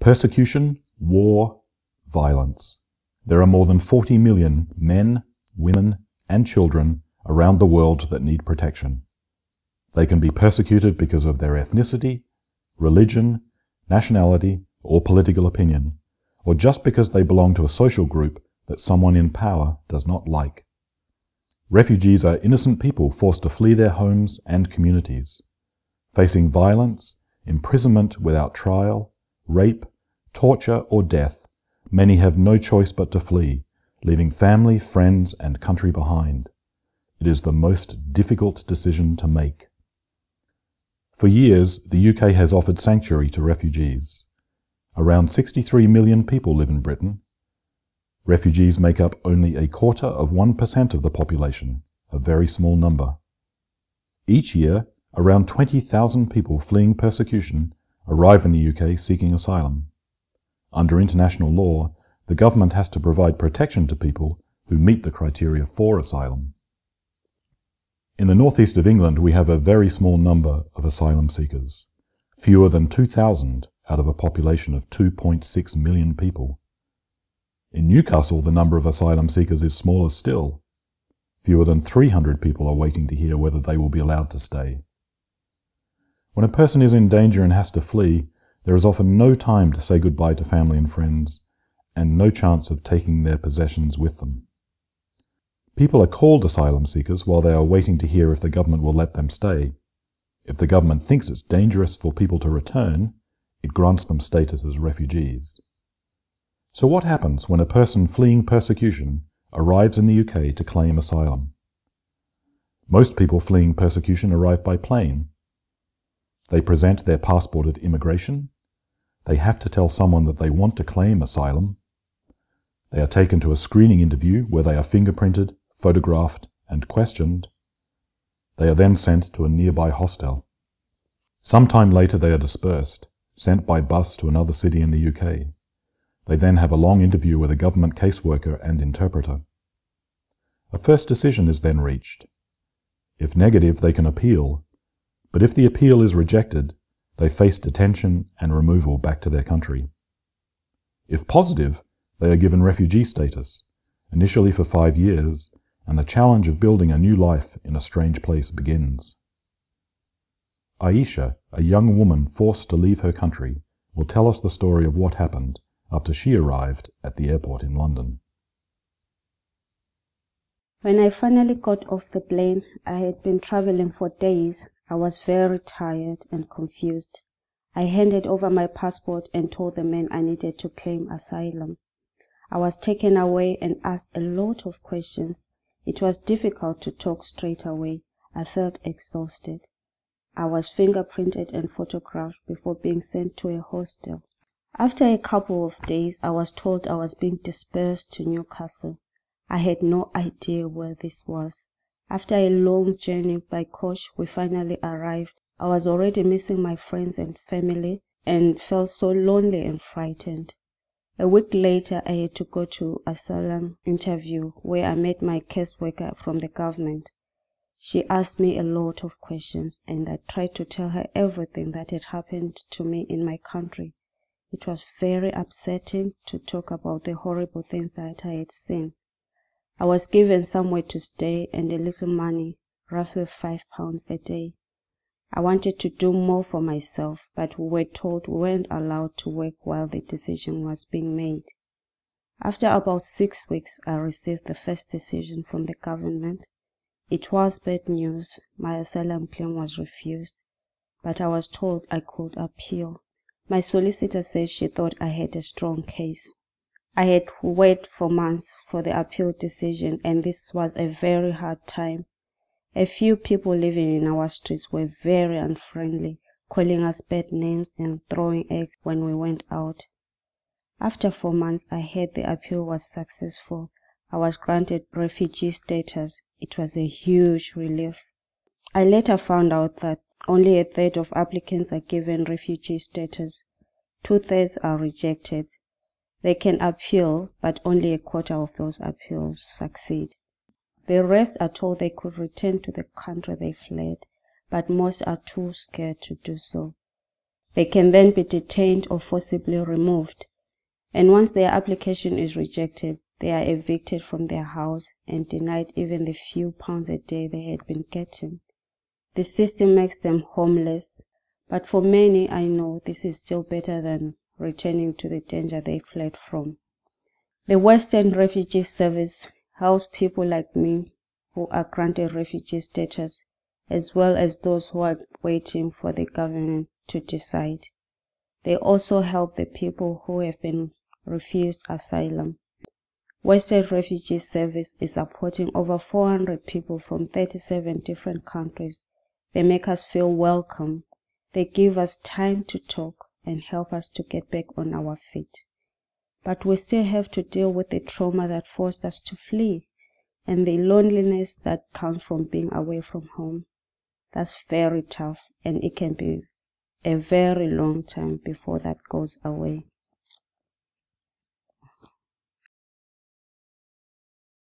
Persecution, war, violence. There are more than 40 million men, women, and children around the world that need protection. They can be persecuted because of their ethnicity, religion, nationality, or political opinion, or just because they belong to a social group that someone in power does not like. Refugees are innocent people forced to flee their homes and communities, facing violence, imprisonment without trial, rape, torture, or death. Many have no choice but to flee, leaving family, friends, and country behind. It is the most difficult decision to make. For years, the UK has offered sanctuary to refugees. Around 63 million people live in Britain, Refugees make up only a quarter of 1% of the population, a very small number. Each year, around 20,000 people fleeing persecution arrive in the UK seeking asylum. Under international law, the government has to provide protection to people who meet the criteria for asylum. In the northeast of England, we have a very small number of asylum seekers, fewer than 2,000 out of a population of 2.6 million people. In Newcastle, the number of asylum seekers is smaller still. Fewer than 300 people are waiting to hear whether they will be allowed to stay. When a person is in danger and has to flee, there is often no time to say goodbye to family and friends, and no chance of taking their possessions with them. People are called asylum seekers while they are waiting to hear if the government will let them stay. If the government thinks it's dangerous for people to return, it grants them status as refugees. So what happens when a person fleeing persecution arrives in the UK to claim asylum? Most people fleeing persecution arrive by plane. They present their passport at immigration. They have to tell someone that they want to claim asylum. They are taken to a screening interview where they are fingerprinted, photographed, and questioned. They are then sent to a nearby hostel. Some time later they are dispersed, sent by bus to another city in the UK. They then have a long interview with a government caseworker and interpreter. A first decision is then reached. If negative, they can appeal, but if the appeal is rejected, they face detention and removal back to their country. If positive, they are given refugee status, initially for five years, and the challenge of building a new life in a strange place begins. Ayesha, a young woman forced to leave her country, will tell us the story of what happened after she arrived at the airport in London. When I finally got off the plane, I had been traveling for days. I was very tired and confused. I handed over my passport and told the man I needed to claim asylum. I was taken away and asked a lot of questions. It was difficult to talk straight away. I felt exhausted. I was fingerprinted and photographed before being sent to a hostel. After a couple of days I was told I was being dispersed to Newcastle. I had no idea where this was. After a long journey by coach we finally arrived. I was already missing my friends and family and felt so lonely and frightened. A week later I had to go to asylum interview where I met my caseworker from the government. She asked me a lot of questions and I tried to tell her everything that had happened to me in my country. It was very upsetting to talk about the horrible things that I had seen. I was given somewhere to stay and a little money, roughly five pounds a day. I wanted to do more for myself, but we were told we weren't allowed to work while the decision was being made. After about six weeks, I received the first decision from the government. It was bad news. My asylum claim was refused, but I was told I could appeal. My solicitor says she thought I had a strong case. I had waited for months for the appeal decision and this was a very hard time. A few people living in our streets were very unfriendly, calling us bad names and throwing eggs when we went out. After four months, I heard the appeal was successful. I was granted refugee status. It was a huge relief. I later found out that only a third of applicants are given refugee status. Two-thirds are rejected. They can appeal, but only a quarter of those appeals succeed. The rest are told they could return to the country they fled, but most are too scared to do so. They can then be detained or forcibly removed. And once their application is rejected, they are evicted from their house and denied even the few pounds a day they had been getting. The system makes them homeless, but for many I know this is still better than returning to the danger they fled from. The West End Refugee Service helps people like me who are granted refugee status, as well as those who are waiting for the government to decide. They also help the people who have been refused asylum. West End Refugee Service is supporting over 400 people from 37 different countries. They make us feel welcome. They give us time to talk and help us to get back on our feet. But we still have to deal with the trauma that forced us to flee and the loneliness that comes from being away from home. That's very tough and it can be a very long time before that goes away.